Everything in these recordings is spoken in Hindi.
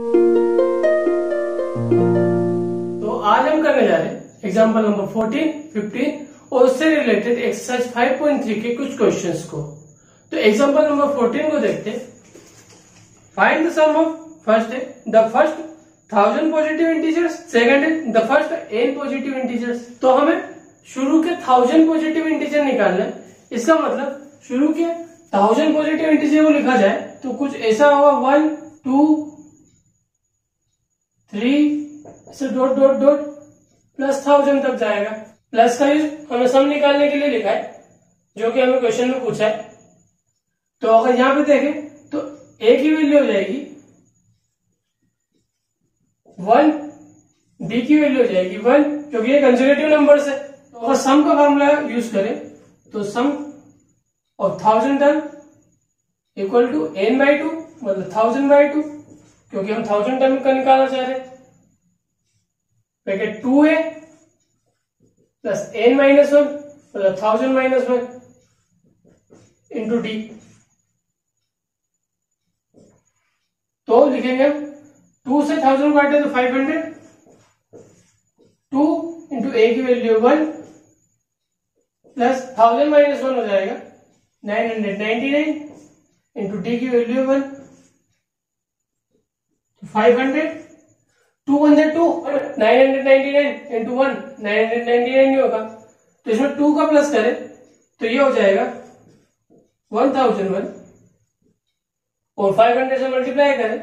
तो आज हम करने जा रहे हैं एग्ज़ाम्पल नंबर 14, 15 और उससे रिलेटेड एक्सरसाइज 5.3 के कुछ क्वेश्चंस को। तो एग्ज़ाम्पल नंबर 14 को देखते find the sum of first है the first thousand positive integers second है the first n positive integers तो हमें शुरू के थाउज़ेंड पॉजिटिव इंटीजर निकालना है। इसका मतलब शुरू के थाउज़ेंड पॉजिटिव इंटीजर को लिखा जाए तो कुछ ऐसा होगा वन टू थ्री से dot dot dot, plus thousand तक जाएगा। प्लस का यूज़ हमें सम निकालने के लिए लिखा है, जो कि हमें क्वेश्चन में पूछा है। तो अगर यहाँ पे देखें तो एक ही वैल्यू हो जाएगी। वन डी की वैल्यू हो जाएगी। वन क्योंकि ये कंजर्वेटिव नंबर्स है तो अगर सम का फॉर्मूला यूज़ करें तो sum of thousand term equal to n by two मतलब थाउज़ेंड बाई टू क्योंकि हम थाउज़ेंड टर्म का निकालना चाह रहे bracket two a plus n minus one मतलब thousand minus one into d तो लिखेंगे हम टू से थाउज़ेंड काटे तो five hundred two into a की value one plus thousand minus one हो जाएगा। Nine hundred ninety nine into d की value one five hundred two hundred two और nine hundred ninety nine into one nine hundred ninety nine ही होगा। तो इसमें टू का प्लस करें तो ये हो जाएगा वन थाउज़ेंड वन और फाइव हंड्रेड से मल्टीप्लाई करें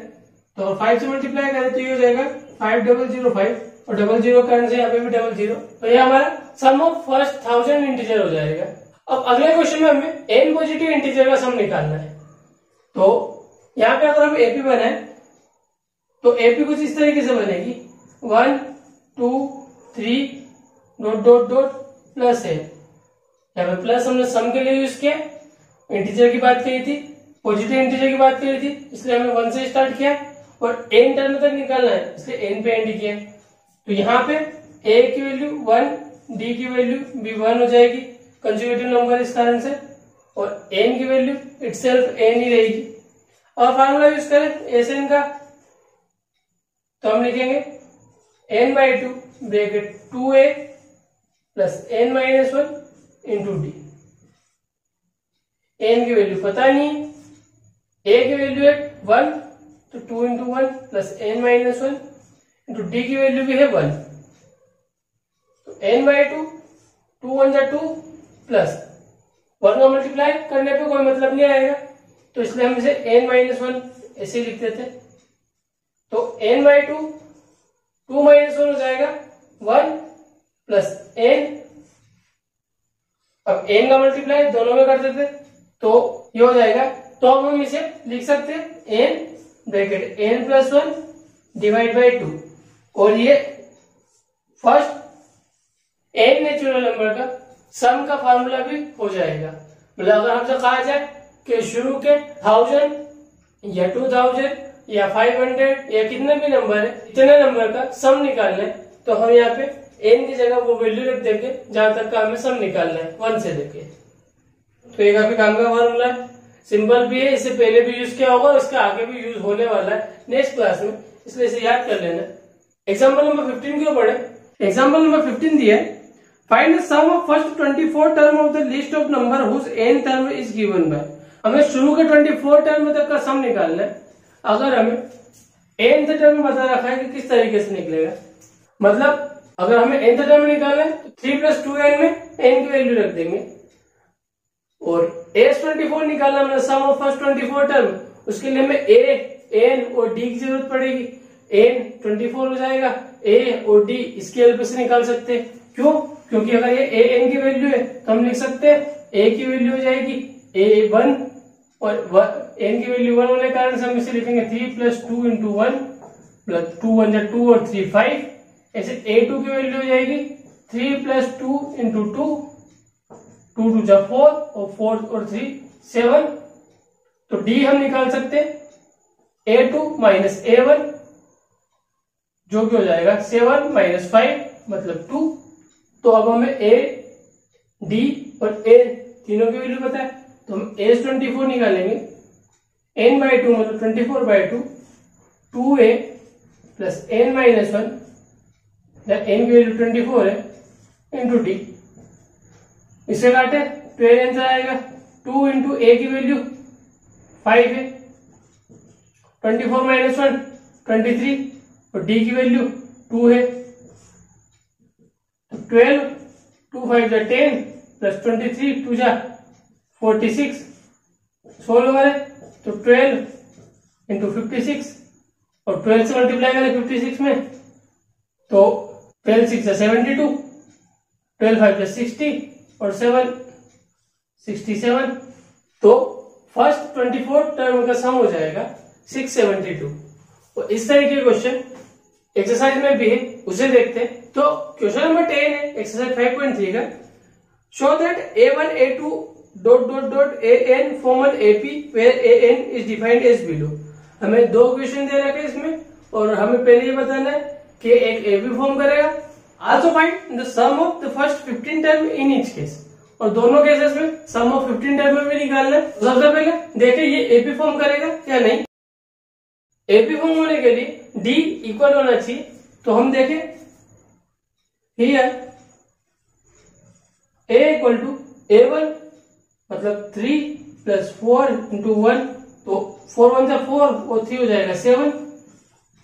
तो फाइव से मल्टीप्लाई करें तो ये हो जाएगा फाइव डबल ज़ीरो फाइव और डबल ज़ीरो करने से यहाँ पे भी डबल ज़ीरो तो ये हमारा sum of first thousand integer हो जाएगा। अब अगले क्वेश्चन में हमें एन पॉजिटिव इंटीजर का सम निकालना है। तो यहाँ पे अगर हम एपी बनाए तो एपी कुछ इस तरीके से बनेगी। One two three dot dot dot plus है यहाँ पे प्लस हमने सम के लिए यूज़ किया। इंटीजर की बात कही थी पॉजिटिव इंटीजर की बात करी थी, इसलिए हमने वन से स्टार्ट किया और एन टर्म तक निकालना है, इसलिए एन पे एंड किया। तो यहाँ पे ए की वैल्यू वन डी की वैल्यू बी वन हो जाएगी कंजुगेटिव नंबर इस कारण से, और एन की वैल्यू इटसेल्फ एन ही रहेगी। और फार्मूला यूज़ करें एस एन का। तो हम लिखेंगे n by two bracket two a plus n minus one into d n की वैल्यू पता नहीं ए की वैल्यू है वन तो two into one plus n minus one into d की वैल्यू भी है वन तो n by two two one जा टू प्लस वन का मल्टीप्लाई करने पे कोई मतलब नहीं आएगा. तो इसलिए हम इसे एन माइनस वन ऐसे लिख देते तो n by two two minus one हो जाएगा। वन प्लस एन अब एन का मल्टीप्लाई दोनों में कर देते। तो ये हो जाएगा। तो अब हम इसे लिख सकते हैं n bracket n plus one divide by two और ये फ़र्स्ट एन नेचुरल नंबर का सम का फॉर्मूला भी हो जाएगा। मतलब अगर हमसे कहा जाए कि शुरू के थाउज़ेंड या टू थाउज़ेंड या फाइव हंड्रेड या कितने भी नंबर है, इतने नंबर का सम निकालना है तो हम यहाँ पे एन की जगह वो वैल्यू रख देंगे, जहाँ तक का हमें सम निकालना है वन से लेके। तो ये काफ़ी काम का फॉर्मूला है। सिंपल भी है इसे पहले भी यूज़ किया होगा इसका आगे भी यूज़ होने वाला है नेक्स्ट क्लास में, इसलिए इसे याद कर लेना। एग्ज़ाम्पल नंबर फिफ्टीन क्यों पढ़े? एग्ज़ाम्पल नंबर फिफ्टीन दिया है। Find sum of first twenty four term of the list of number whose n term is given by हमें शुरू के ट्वेंटी फोर टर्म तक का सम निकालना है। अगर हमें एन टर्म बता रखा है कि किस तरीके से निकलेगा मतलब अगर हमें एन टर्म निकालना है तो थ्री प्लस टू एन में एन की वैल्यू रख देंगे। और एस ट्वेंटी फोर निकालना मैंने sum of first twenty four term उसके लिए हमें ए एन और डी की ज़रूरत पड़ेगी। एन ट्वेंटी फोर हो जाएगा ए और डी इसकी हेल्प से निकाल सकते हैं। क्यों? क्योंकि अगर ये ए एन की वैल्यू है तो हम लिख सकते हैं ए की वैल्यू हो जाएगी ए वन और एन की वैल्यू वन होने के कारण से हम इसे लिखेंगे three plus two into one plus two one या टू और थ्री फाइव ऐसे ए टू की वैल्यू हो जाएगी। Three plus two into two two two जा फोर और फोर और थ्री सेवन तो डी हम निकाल सकते a two minus a one जो कि हो जाएगा सेवन माइनस फाइव मतलब टू तो अब हमें ए डी और ए तीनों की वैल्यू पता है। तो हम एस ट्वेंटी फोर निकालेंगे। एन बाई टू मतलब twenty four by two two a plus n minus one n की वैल्यू ट्वेंटी फोर है इंटू डी इसे काटे तो एन आंसर आएगा टू इंटू ए की वैल्यू फाइव है। Twenty four minus one twenty three और डी की वैल्यू टू है। ट्वेल्व टू फाइव जा ten plus twenty three two जा फोर्टी सिक्स सोल्व करें तो ट्वेल्व इंटू फिफ्टी सिक्स और ट्वेल्व से मल्टीप्लाई करें फिफ्टी सिक्स में तो twelve six seventy two twelve five sixty और सेवन सिक्सटी सेवन तो फ़र्स्ट ट्वेंटी फोर टर्म का सम हो जाएगा सिक्स सेवेंटी टू तो इस तरह के क्वेश्चन एक्सरसाइज में भी है, उसे देखते हैं। तो क्वेश्चन नंबर टेन है एक्सरसाइज फाइव पॉइंट थ्री का। Show that a one a two dot dot dot a n form an AP where a n is defined as below हमें दो क्वेश्चन दे रखे इसमें, और हमें पहले ये बताना है कि एक एपी फॉर्म करेगा। Also find the sum of the first 15 term in each case और दोनों केसेस में सम ऑफ़ 15 टर्म में भी निकालना है। सबसे पहले देखे ये एपी फॉर्म करेगा या नहीं। एपी फॉर्म होने के लिए डी इक्वल होना चाहिए। तो हम देखें। Here a equal to a one मतलब three plus four into one तो फोर वन से फोर और थ्री हो जाएगा सेवन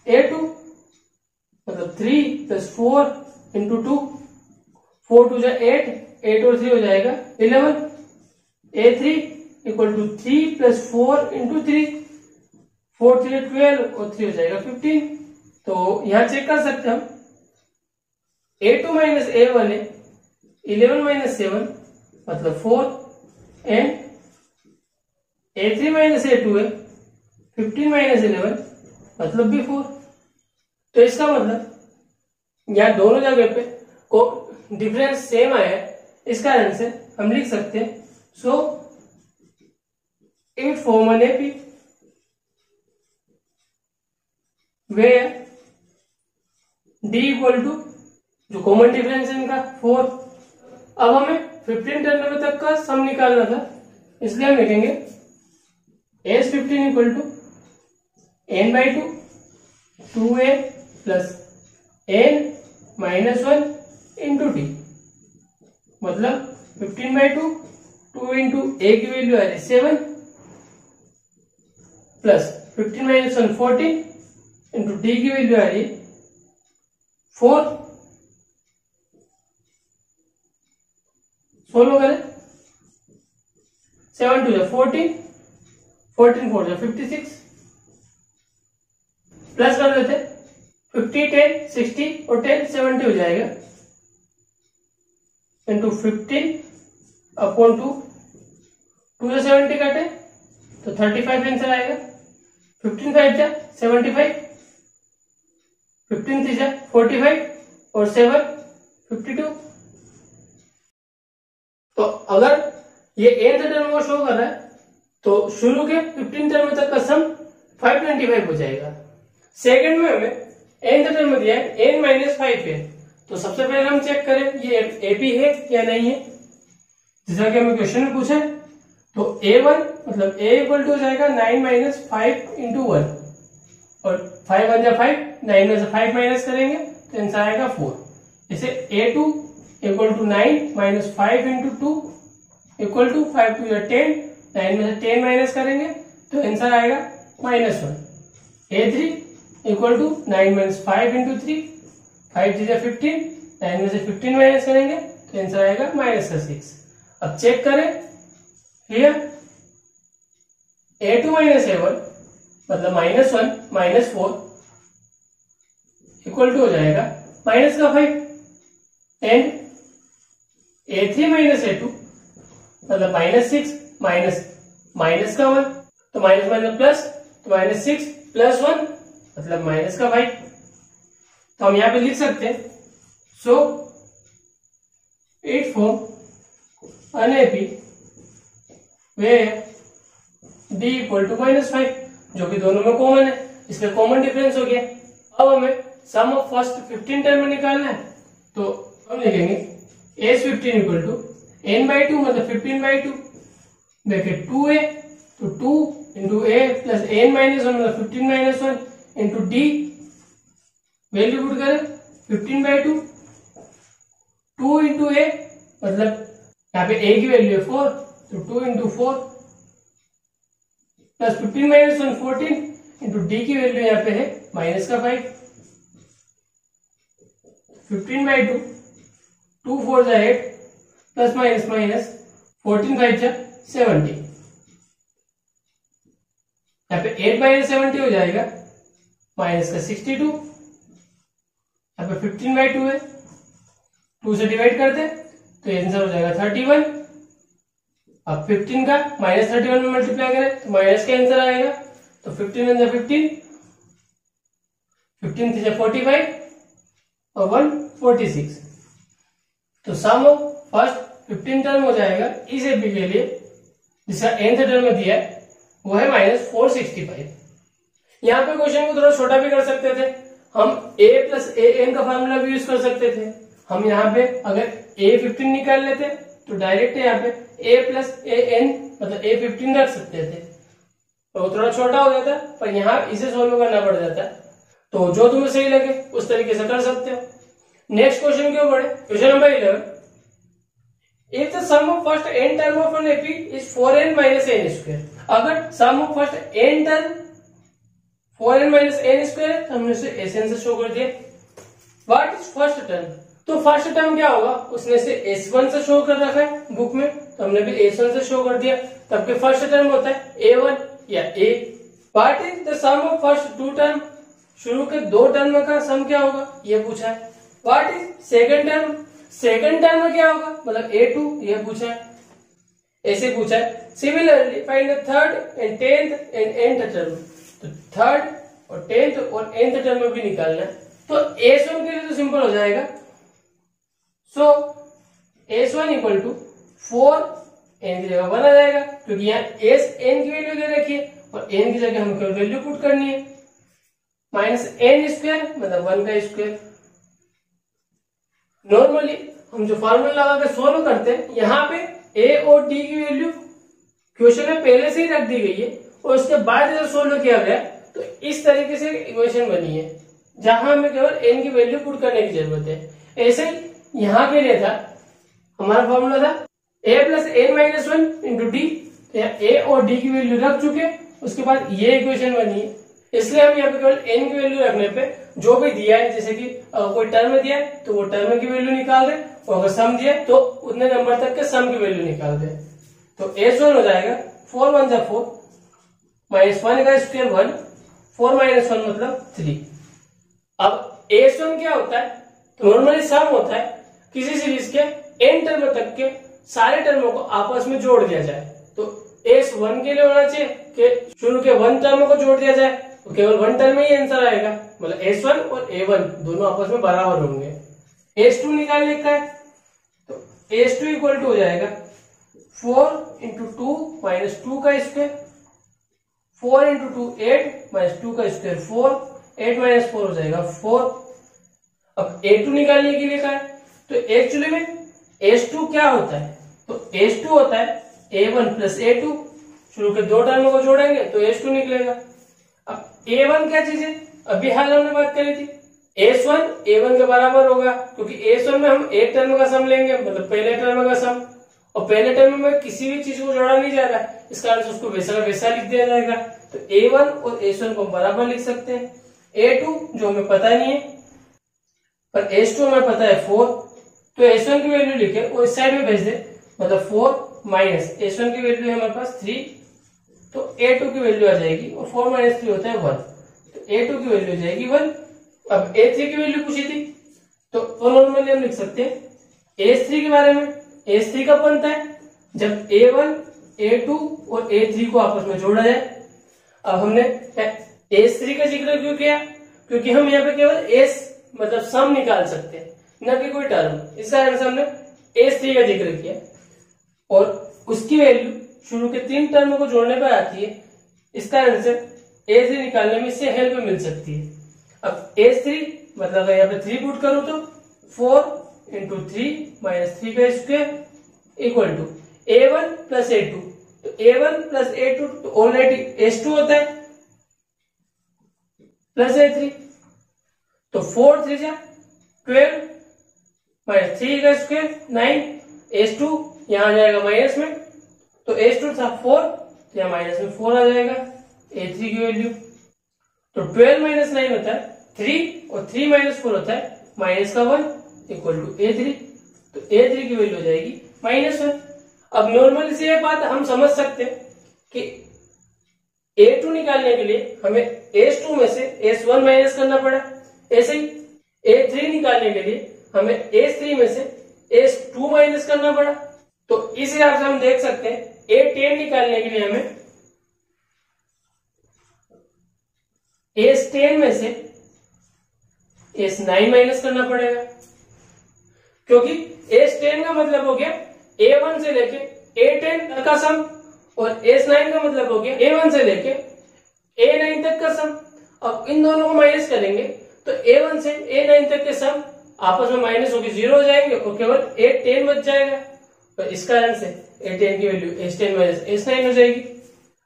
ए टू मतलब three plus four into two four two जा एट एट और थ्री हो जाएगा eleven a three equal to three plus four into three four three twelve और थ्री हो जाएगा फिफ्टीन तो यहाँ चेक कर सकते हम. A two minus a one है इलेवन माइनस सेवन मतलब four and a three minus a two है फिफ्टीन माइनस इलेवन मतलब भी फोर तो इसका मतलब यहाँ दोनों जगह पे को डिफरेंस सेम आया इस कारण से हम लिख सकते हैं so it form an AP where d equal to जो कॉमन डिफरेंस है इनका फोर अब हमें फिफ्टीन टर्न तक का सम निकालना था। इसलिए हम लिखेंगे S fifteen equal to n by two two a plus n minus one into t. मतलब fifteen by two two into a की वैल्यू आ रही seven plus fifteen minus one fourteen into t की वैल्यू आ रही फोर। सोल्व करें। सेवन टू जो फोर्टीन फोर्टीन फोर जो फिफ्टी सिक्स, प्लस कर देते। फिफ्टी, टेन, सिक्सटी और टेन, सेवेंटी हो जाएगा। Into fifteen upon two two से सेवेंटी काटे तो थर्टी फाइव आंसर आएगा। फिफ्टीन फाइव जा सेवेंटी फाइव फिफ्टीन थ्री जा फोर्टी फाइव और सेवन फिफ्टी टू तो अगर ये एन टर्म को शो कर रहा है तो शुरू के फिफ्टीन टर्म तक का सम 525 हो जाएगा। सेकंड में हमें एन टर्म दिया है एन माइनस फाइव है। तो सबसे पहले हम चेक करें, ये एपी है या नहीं है? जैसा कि हमें क्वेश्चन में पूछा तो ए वन मतलब ए इक्वल टू हो जाएगा nine minus five into one और फाइव वन जा फाइव नाइन में से फाइव माइनस करेंगे तो आंसर आएगा फोर इसे a two equal to nine minus five into two equal to five two या टेन नाइन में से टेन माइनस करेंगे तो आंसर आएगा minus one a three equal to nine minus five into three five three या फिफ्टीन नाइन में से फिफ्टीन माइनस करेंगे तो आंसर आएगा माइनस का सिक्स अब चेक करें. Here a two minus a one मतलब minus one minus four equal to हो जाएगा माइनस का five and a three minus a two मतलब माइनस सिक्स माइनस माइनस का वन तो माइनस माइनस प्लस तो माइनस सिक्स प्लस वन मतलब माइनस का फाइव तो हम यहाँ पे लिख सकते हैं। So it form an AP where d equal to minus five जो कि दोनों में कॉमन है। इसलिए कॉमन डिफरेंस हो गया। अब हमें sum of first fifteen term में निकालना है। तो हम लिखेंगे S fifteen equal to n by two मतलब fifteen by two bracket two a तो two into a plus n minus one मतलब fifteen minus one into d value put करें fifteen by two two into a मतलब यहाँ पे ए की वैल्यू है फोर तो two into four plus fifteen minus one fourteen into d की वैल्यू यहाँ पे है माइनस का five fifteen by two two four जा eight plus minus minus fourteen five seventy यहाँ पे एट माइनस सेवनटी हो जाएगा माइनस का सिक्सटी टू यहाँ पे फिफ्टीन बाई टू है टू से डिवाइड कर दे तो आंसर हो जाएगा थर्टी वन अब फिफ्टीन का माइनस थर्टी वन में मल्टीप्लाई करें तो माइनस का आंसर आएगा तो fifteen one fifteen fifteen three forty five और वन फोर्टी सिक्स तो सम फ़र्स्ट फिफ्टीन टर्म हो जाएगा इस एपी के लिए, जिसका एंथ टर्म दिया है, वो है माइनस फोर सिक्सटी फाइव यहाँ पे क्वेश्चन को थोड़ा छोटा भी कर सकते थे। हम a प्लस ए एन का फॉर्मूला भी यूज़ कर सकते थे। हम यहाँ पे अगर a फिफ्टीन निकाल लेते तो डायरेक्ट यहाँ पे a प्लस ए एन मतलब a फिफ्टीन रख सकते थे। तो थोड़ा छोटा हो जाता, पर यहाँ इसे सोल्व करना पड़ जाता। तो जो तुम्हें सही लगे, उस तरीके से कर सकते हो। नेक्स्ट क्वेश्चन क्यों बढ़े question number eleven if the sum of first n term of an AP is four n minus n square अगर sum of first n term four n minus n square तो हमने उसे एस एन से शो कर दिया. व्हाट इज़ फ़र्स्ट टर्म तो फ़र्स्ट टर्म क्या होगा? उसने से एस वन से शो कर रखा है बुक में तो हमने भी एस वन से शो कर दिया. तब के फ़र्स्ट टर्म होता है ए वन या a what is the sum of first two term शुरू के दो टर्म का सम क्या होगा? ये पूछा है. What is second term second term में क्या होगा? मतलब ए टू यह पूछा है। ऐसे पूछा है। Similarly find the third and tenth and nth term तो थर्ड और टेंथ और एंथ टर्म में भी निकालना है। तो एस वन के लिए तो सिंपल हो जाएगा। So S one equal to four n की जगह आ जाएगा। क्योंकि यहाँ एस एन की वैल्यू दे रखी है और एन की जगह हमें केवल वैल्यू पुट करनी है। माइनस एन स्क्वायर मतलब वन का स्क्वायर नॉर्मली हम जो फॉर्मूला लगा के सोल्व करते हैं, यहाँ पे ए और डी की वैल्यू क्वेश्चन में पहले से ही रख दी गई है, और उसके बाद जब सोल्व किया गया तो इस तरीके से इक्वेशन बनी है, जहाँ हमें केवल एन की वैल्यू पुट करने की ज़रूरत है। ऐसे ही यहाँ के लिए था, हमारा फॉर्मूला था a plus n minus one into d a और डी की वैल्यू रख चुके उसके बाद ये इक्वेशन बनी है। इसलिए हम यहाँ पे केवल एन की वैल्यू रखने पे जो भी दिया है, जैसे कि कोई टर्म दिया है तो वो टर्म की वैल्यू निकाल दे, और अगर सम दिया तो उतने नंबर तक के सम की वैल्यू निकाल दे। तो एस वन हो जाएगा फोर वन जा फोर माइनस वन का square one four minus one मतलब थ्री अब एस वन क्या होता है? तो नॉर्मली सम होता है किसी सीरीज़ के एन टर्म तक के सारे टर्मों को आपस में जोड़ दिया जाए। तो एस वन के लिए होना चाहिए कि शुरू के वन टर्म को जोड़ दिया जाए। तो केवल वन टर्म में ही आंसर आएगा। मतलब एस वन और ए वन दोनों आपस में बराबर होंगे। एस टू निकालने का है तो एस टू इक्वल टू हो जाएगा four into two minus two का square four into two eight minus two का square four eight minus four हो जाएगा फोर अब ए टू निकालने के लिए क्या है तो एक्चुअली में एस टू क्या होता है? तो एस टू होता है a one plus a two शुरू के दो टर्मों को जोड़ेंगे तो एस टू निकलेगा। अब ए वन क्या चीज़ है? अभी हाल हमने बात करी थी। एस वन ए वन के बराबर होगा, क्योंकि एस वन में हम एक टर्म का सम लेंगे मतलब पहले टर्म का सम और पहले टर्म में किसी भी चीज़ को जोड़ा नहीं जा रहा इस कारण से उसको वैसा वैसा लिख दिया जाएगा। तो ए वन और एस वन को बराबर लिख सकते हैं। ए टू जो हमें पता नहीं है, पर एस टू हमें पता है फोर तो एस वन की वैल्यू लिखे, और इस साइड में भेज दे मतलब फोर माइनस एस वन की वैल्यू है हमारे पास थ्री तो ए टू की वैल्यू आ जाएगी और फोर माइनस थ्री होता है वन तो ए टू की वैल्यू आ जाएगी वन अब ए थ्री की वैल्यू पूछी थी। तो नॉर्मली हम लिख सकते हैं। एस थ्री के बारे में। एस थ्री कब बनता है? जब ए वन ए टू और ए थ्री को आपस में जोड़ा जाए। अब हमने एस थ्री का ज़िक्र क्यों किया? क्योंकि हम यहाँ पे केवल एस मतलब सम निकाल सकते हैं। न कि कोई टर्म इस कारण से हमने एस थ्री का ज़िक्र किया। और उसकी वैल्यू शुरू के तीन टर्म को जोड़ने पर आती है। इस कारण से ए थ्री निकालने में इससे हेल्प मिल सकती है। अब एस थ्री मतलब यहाँ पे थ्री पुट करूँ तो four into three minus three का square equal to a one plus a two तो a one plus a two तो ऑलरेडी एस टू होता है। प्लस ए थ्री तो फोर थ्री जा ट्वेल्व माइनस थ्री का स्क्वेयर नाइन एस टू यहाँ आ जाएगा माइनस में। तो एस टू था फोर यहाँ माइनस में फोर आ जाएगा। ए थ्री की वैल्यू तो ट्वेल्व माइनस नाइन होता है थ्री और थ्री माइनस फोर होता है माइनस का one equal to a three तो ए थ्री की वैल्यू हो जाएगी माइनस वन अब नॉर्मली से ये बात हम समझ सकते हैं कि ए टू निकालने के लिए हमें एस टू में से एस वन माइनस करना पड़ा। ऐसे ही ए थ्री निकालने के लिए हमें एस थ्री में से एस टू माइनस करना पड़ा। तो इस हिसाब से हम देख सकते हैं ए टेन निकालने के लिए हमें एस टेन में से एस नाइन माइनस करना पड़ेगा। क्योंकि एस टेन का मतलब हो गया ए वन से लेके ए टेन का सम और एस नाइन का मतलब हो गया ए वन से लेके ए नाइन तक का सम अब इन दोनों को माइनस करेंगे तो ए वन से ए नाइन तक के सम आपस में माइनस होकर ज़ीरो हो जाएँगे और केवल ए टेन बच जाएगा। तो इस कारण से ए टेन की value S ten minus S nine हो जाएगी।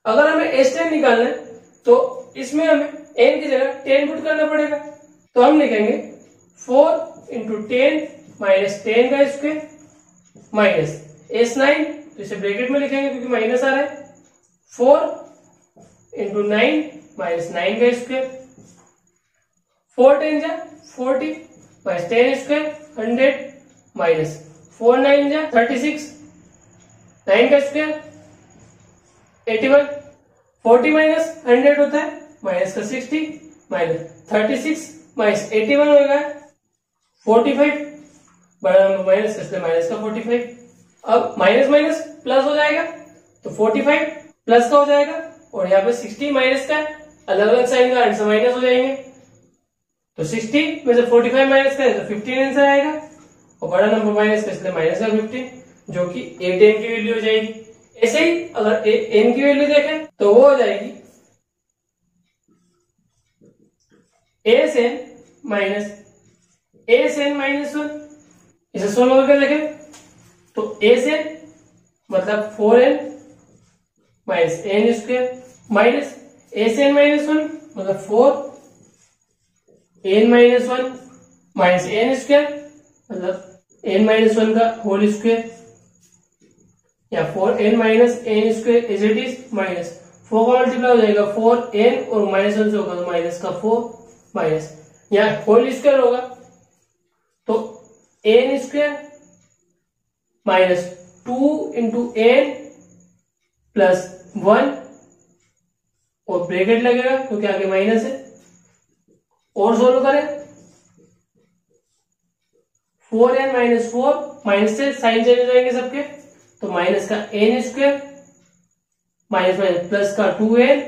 अगर हमें एस टेन निकालना है तो इसमें हमें एन की जगह टेन पुट करना पड़ेगा। तो हम लिखेंगे four into ten minus ten का स्क्वेयर माइनस एस नाइन तो इसे ब्रैकेट में लिखेंगे क्योंकि माइनस आ रहा है। Four into nine minus nine का स्क्वेयर फोर टेन जा forty minus ten square hundred minus four nine जा थर्टी सिक्स नाइन का square eighty one forty minus hundred होता है माइनस का sixty minus thirty six minus eighty one होगा फोर्टी फाइव बड़ा माइनस इसलिए माइनस का फोर्टी फाइव अब माइनस माइनस प्लस हो जाएगा तो फोर्टी फाइव प्लस का हो जाएगा, और यहाँ पे सिक्सटी माइनस का अलग अलग साइन का आंसर माइनस हो जाएँगे तो सिक्सटी में से फोर्टी फाइव माइनस का तो फिफ्टीन आंसर आएगा और बड़ा नंबर माइनस का इसलिए माइनस का फिफ्टीन जो कि ए टेन की वैल्यू हो जाएगी। ऐसे ही अगर एन की वैल्यू देखें तो वो हो जाएगी S n minus S n minus one इसे सोल्व करके देखें तो एस एन मतलब four n minus n square minus S n minus one मतलब four n minus one minus n square मतलब एन माइनस वन का होल स्क्वेयर या four n minus n square is it is minus four का मल्टीप्लाई हो जाएगा फोर एन और माइनस वन से होगा तो माइनस का फोर माइनस यहाँ होल स्क्वायर होगा तो n square minus two into n plus one और ब्रेकेट लगेगा क्योंकि आगे माइनस है, और सोल्व करें। Four n minus four, minus से साइन चेंज हो जाएँगे सबके। तो माइनस का n square, minus minus plus का two n,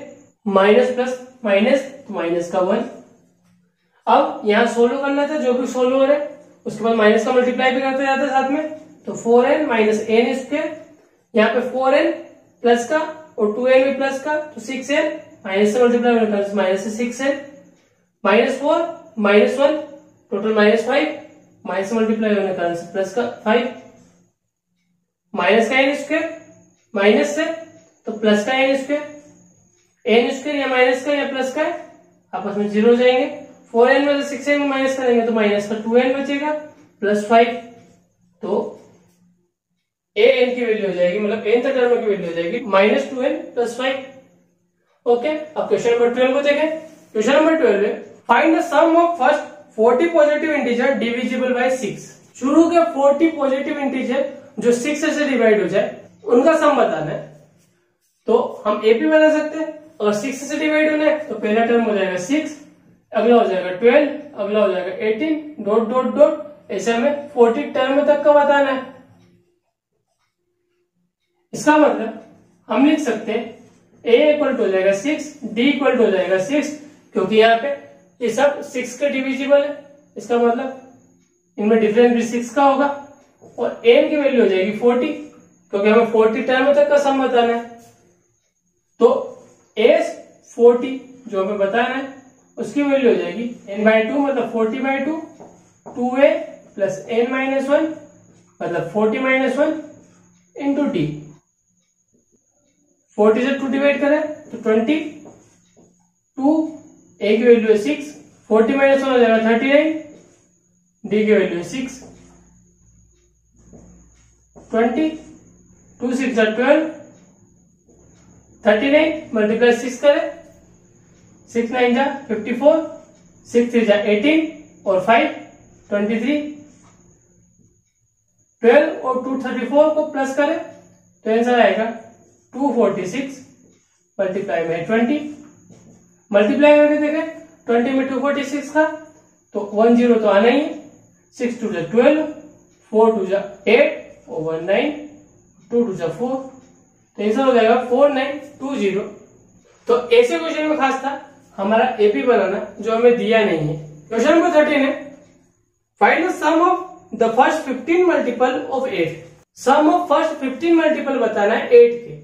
minus plus minus तो माइनस का वन। अब यहाँ सोल्व करना था, जो भी सोल्व हो रहा उसके बाद माइनस का मल्टीप्लाई भी करते जाते साथ में। तो four n minus n square, यहाँ पे फोर एन प्लस का और टू एन भी प्लस का तो सिक्स एन, माइनस से मल्टीप्लाई माइनस से six n. Minus four, minus one, total minus five minus multiply होने का आंसर प्लस का फाइव माइनस का एन स्क्वायर माइनस से तो प्लस का एन स्क्वायर एन स्क्वायर या माइनस का या प्लस का है आपस में ज़ीरो जाएँगे। फोर एन में सिक्स एन माइनस करेंगे तो माइनस का टू एन बचेगा प्लस फाइव तो ए एन की वैल्यू हो जाएगी मतलब एन टर्म की वैल्यू हो जाएगी minus two n plus five okay अब क्वेश्चन नंबर ट्वेल्व को देखें। Question number twelve find the sum of first 40 positive integer divisible by 6 शुरू के 40 पॉजिटिव इंटीजर जो 6 से डिवाइड हो जाए, उनका सम बताना है। तो हम ए भी बना सकते हैं, अगर 6 से डिवाइड होना है तो पहला टर्म हो जाएगा 6 अगला हो जाएगा 12 अगला हो जाएगा 18 डॉट डॉट डॉट, ऐसे हमें 40 टर्म तक का बताना है। इसका मतलब हम लिख सकते हैं ए इक्वल टू हो जाएगा सिक्स डी इक्वल टू हो जाएगा सिक्स, क्योंकि यहाँ पे ये सब सिक्स के डिविजिबल है। इसका मतलब इनमें डिफरेंस भी सिक्स का होगा और एन की वैल्यू हो जाएगी फोर्टी क्योंकि हमें फोर्टी टर्म तक का सम बताना है। तो एस फोर्टी जो हमें बताना है, उसकी वैल्यू हो जाएगी एन बाई टू मतलब forty by two two a plus n minus one मतलब forty minus one into d forty से टू डिवाइड करें तो ट्वेंटी टू ए की वैल्यू है सिक्स फोर्टी माइनस वन हो जाएगा थर्टी नाइन डी की वैल्यू है six twenty two six twelve thirty nine multiply six करें. सिक्स नाइन जा फिफ्टी फोर सिक्स थ्री जा एटीन और फाइव ट्वेंटी थ्री ट्वेल्व और टू थर्टी फोर को प्लस करें तो आंसर आएगा टू फोर्टी सिक्स मल्टीप्लाई में ट्वेंटी मल्टीप्लाई करके देखें ट्वेंटी में टू फोर्टी सिक्स का तो वन ज़ीरो तो आना ही सिक्स टू जा ट्वेल्व फोर टू जा एट और वन नाइन टू टू जा फोर तो आंसर हो जाएगा फोर नाइन टू ज़ीरो तो ऐसे क्वेश्चन में खास था, हमारा एपी बनाना, जो हमें दिया नहीं है। क्वेश्चन नंबर थर्टीन है। Find the sum of the first fifteen multiple of eight sum of first fifteen multiple बताना है एट के।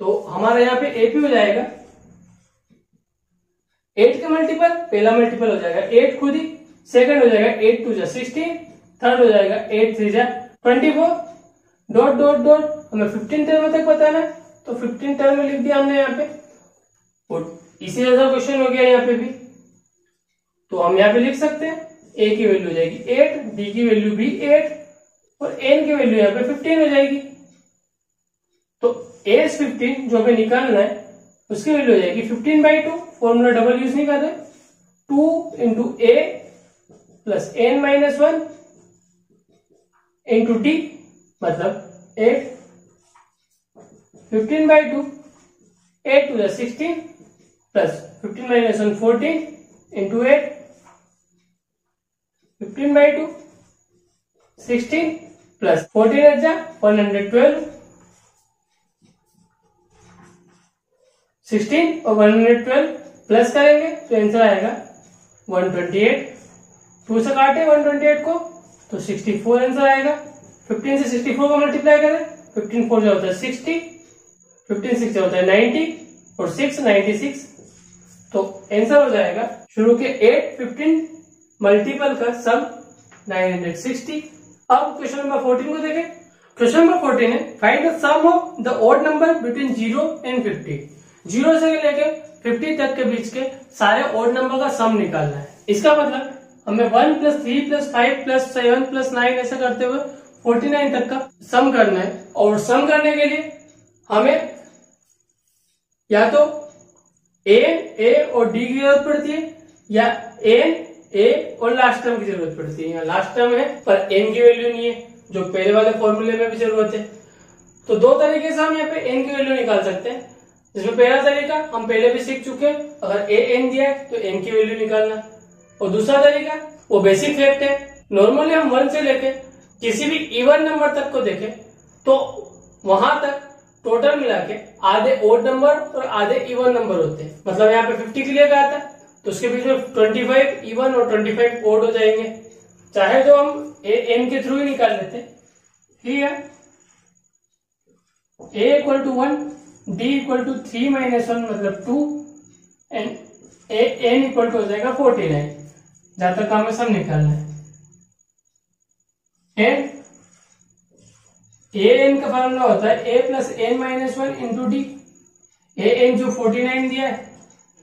तो हमारा यहाँ पे एपी हो जाएगा। एट का मल्टीपल पहला मल्टीपल हो जाएगा एट खुद ही सेकंड हो जाएगा एट टू जा सिक्सटीन थर्ड हो जाएगा एट थ्री जा twenty four dot dot dot हमें फिफ्टीन टर्म तक बताना है तो फिफ्टीन टर्म लिख दिया हमने यहाँ पे। और इसी जैसा क्वेश्चन हो गया यहाँ पे भी। तो हम यहाँ पे लिख सकते हैं ए की वैल्यू हो जाएगी एट बी की वैल्यू भी एट और एन की वैल्यू यहाँ पे फिफ्टीन हो जाएगी। तो एस फिफ्टीन जो हमें निकालना है उसकी वैल्यू हो जाएगी fifteen by two formula double use नहीं कर रहे। Two into a plus n minus one into t मतलब eight fifteen by two eight two sixteen plus fifteen minus one fourteen into eight fifteen by two sixteen plus fourteen eight one hundred twelve sixteen और वन हंड्रेड ट्वेल्व प्लस करेंगे तो आंसर आएगा वन ट्वेंटी एट। टू से काटे वन ट्वेंटी एट को तो सिक्सटी फोर आंसर आएगा। फिफ्टीन से सिक्सटी फोर को मल्टीप्लाई करें, फिफ्टीन फोर जो होता है सिक्सटी, फिफ्टीन सिक्स होता है नाइनटी और सिक्स नाइनटी सिक्स। तो आंसर हो जाएगा शुरू के एट, फिफ्टीन मल्टीपल का सम नाइन हंड्रेड सिक्सटी। अब क्वेश्चन नंबर फोर्टीन को देखें। क्वेश्चन नंबर फोर्टीन है find the sum of the odd number between zero and fifty zero से लेके फिफ्टी तक के बीच के सारे ओड नंबर का सम निकालना है। इसका मतलब हमें one plus three plus five plus seven plus nine ऐसा करते हुए फोर्टी नाइन तक का सम करना है। और सम करने के लिए हमें या तो एन ए और डी की ज़रूरत पड़ती है या एन ए और लास्ट टर्म की ज़रूरत पड़ती है। लास्ट टर्म है, पर एन की वैल्यू नहीं है, जो पहले वाले फॉर्मूले में भी ज़रूरत है। तो दो तरीके से हम यहाँ पे एन की वैल्यू निकाल सकते हैं। जिसमें पहला तरीका, हम पहले भी सीख चुके हैं, अगर ए एन दिया है तो एन की वैल्यू निकालना। और दूसरा तरीका, वो बेसिक फैक्ट है नॉर्मली हम वन से लेके किसी भी इवन नंबर तक को देखें तो वहाँ तक टोटल मिला के आधे ओड नंबर और आधे इवन नंबर होते हैं। मतलब यहाँ पे फिफ्टी क्लियर कहा था तो उसके बीच में ट्वेंटी फाइव इवन और ट्वेंटी फाइव ओड हो जाएँगे। चाहे तो हम ए एन के थ्रू ही निकाल लेते ठीक है a equal to one d equal to three minus one मतलब two and n equal to हो जाएगा फोर्टी नाइन जहाँ तक हमें सब निकालना है। एंड ए एन का फॉर्मूला होता है a plus n minus one into d a n जो फोर्टी नाइन दिया है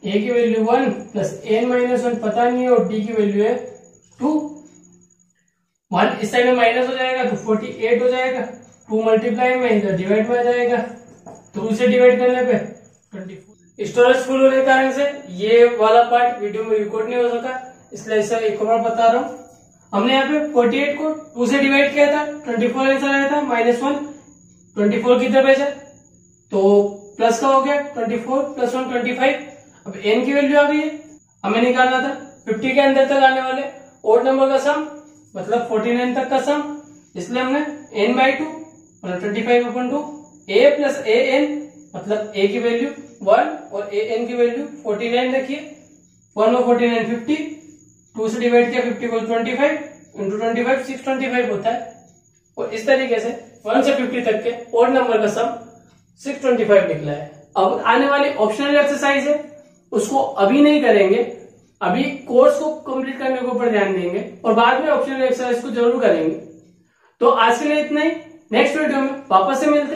ए की value one plus n minus one पता नहीं है और डी की वैल्यू है टू वन इस साइड में माइनस हो जाएगा तो फोर्टी एट हो जाएगा। टू मल्टीप्लाई में इधर डिवाइड में आ जाएगा। टू से डिवाइड करने पे? ट्वेंटी स्टोरेज फुल होने के कारण से ये वाला पार्ट वीडियो में रिकॉर्ड नहीं हो सका। इसलिए इसे एक बार बता रहा हूँ। हमने यहाँ पे 48 को 2 से डिवाइड किया था। 24 आंसर आया था माइनस वन ट्वेंटी फोर कितना बचा तो प्लस का हो गया 24 प्लस वन ट्वेंटी फाइव अब एन की वैल्यू आ गई है। हमें निकालना था। 50 के अंदर तक आने वाले। ओड नंबर का सम मतलब 49 तक का सम इसलिए हमने एन बाई टू मतलब twenty five upon two a plus a n मतलब ए की वैल्यू वन और ए एन की वैल्यू 49 रखिए वन और फोर्टी नाइन फिफ्टी टू से डिवाइड किया फिफ्टी को twenty five into twenty five six twenty five होता है। और इस तरीके से वन से फिफ्टी तक के और नंबर का सम सिक्स ट्वेंटी फाइव निकला है। अब आने वाली ऑप्शनल एक्सरसाइज है, उसको अभी नहीं करेंगे। अभी कोर्स को कंप्लीट करने के ऊपर ध्यान देंगे और बाद में ऑप्शनल एक्सरसाइज को ज़रूर करेंगे। तो आज के लिए इतना ही। नेक्स्ट वीडियो में वापस से मिलते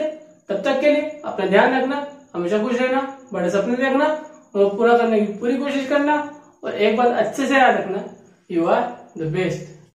तब तक के लिए अपना ध्यान रखना, हमेशा खुश रहना, बड़े सपने देखना उनको पूरा करने की पूरी कोशिश करना और एक बात अच्छे से याद रखना यू आर द बेस्ट